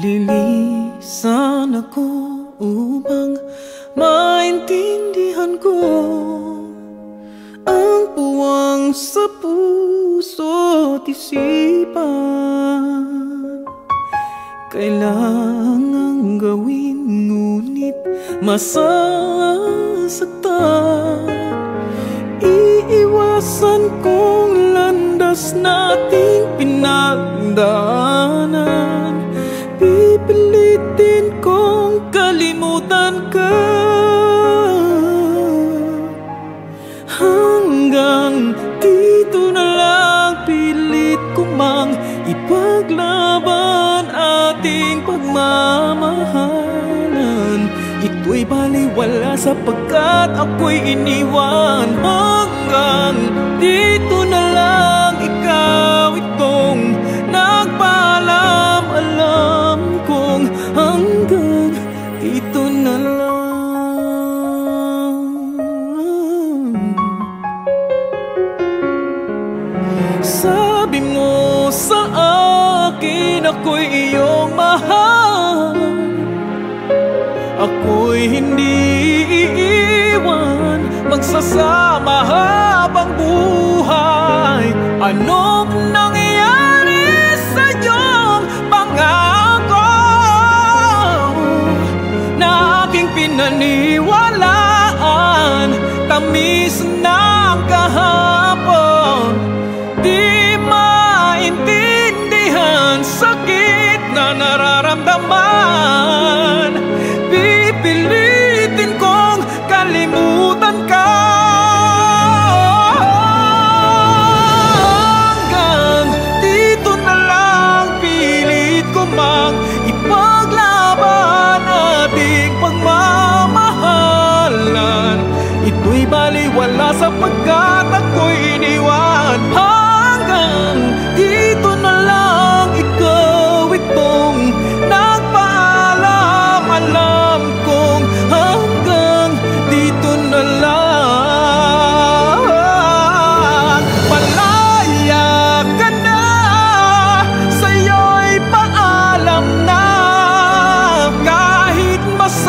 Lilisan ako upang maintindihan ko Ang puwang sa puso at isipan. Kailangang gawin ngunit masasaktan. Iiwasan kong landas nating Hanggang dito na lang pilit ko mang Ipaglaban ating pagmamahalan. Ito'y baliwala sapagkat ako'y iniwan. Hanggang dito na lang ikaw itong nagpaalam Alam kong hanggang dito na lang Sabi mo sa akin ako'y iyong mahal. Ako'y hindi iiwan Magsasama habang buhay. Anong nangyayari sa iyong pangako? Na aking pinaniwalaan Tamis ng kahapon na nararamdaman. Pipilitin kong kalimutan ka. Hanggang dito na lang Pilit ko mang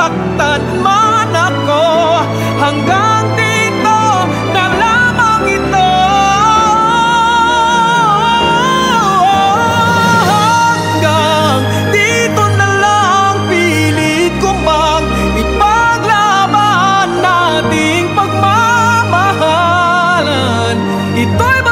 Nasaktan man ako hanggang dito na lamang ito. Hanggang dito na lang pilit ko bang ipaglaban nating pagmamahalan. Ito'y